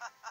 ha ha